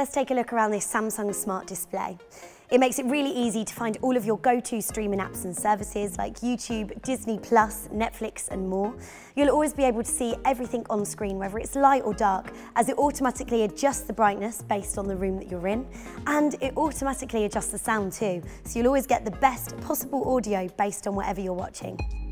Let's take a look around this Samsung Smart Display. It makes it really easy to find all of your go-to streaming apps and services like YouTube, Disney+, Netflix and more. You'll always be able to see everything on screen, whether it's light or dark, as it automatically adjusts the brightness based on the room that you're in, and it automatically adjusts the sound too, so you'll always get the best possible audio based on whatever you're watching.